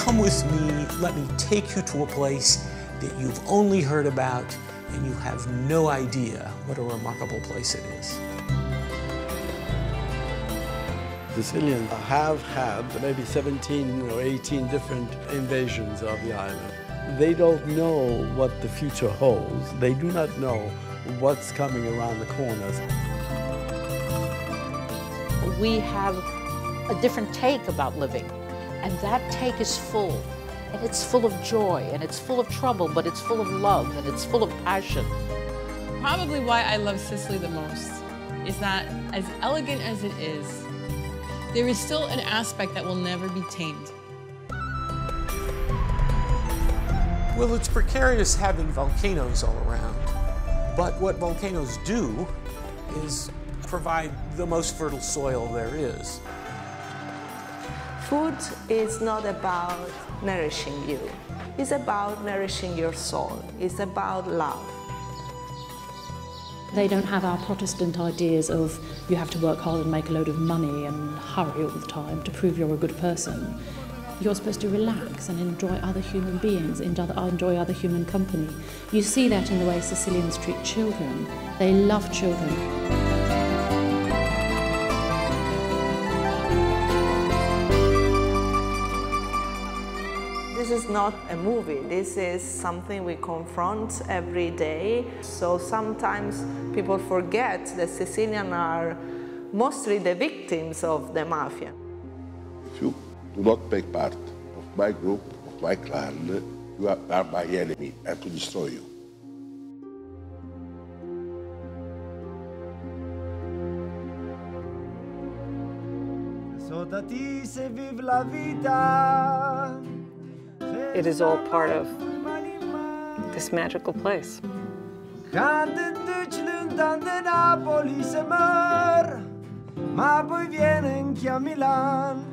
come with me, let me take you to a place that you've only heard about and you have no idea what a remarkable place it is. The Sicilians have had maybe 17 or 18 different invasions of the island. They don't know what the future holds. They do not know what's coming around the corners. We have a different take about living, and that take is full. And it's full of joy, and it's full of trouble, but it's full of love, and it's full of passion. Probably why I love Sicily the most is that as elegant as it is, there is still an aspect that will never be tamed. Well, it's precarious having volcanoes all around, but what volcanoes do is provide the most fertile soil there is. Food is not about nourishing you. It's about nourishing your soul. It's about love. They don't have our Protestant ideas of you have to work hard and make a load of money and hurry all the time to prove you're a good person. You're supposed to relax and enjoy other human beings, enjoy other human company. You see that in the way Sicilians treat children. They love children. This is not a movie. This is something we confront every day. So sometimes people forget that Sicilians are mostly the victims of the mafia. If you do not take part of my group, of my clan, you are my enemy and to destroy you. It is all part of this magical place. ma poi viene anche a Milan.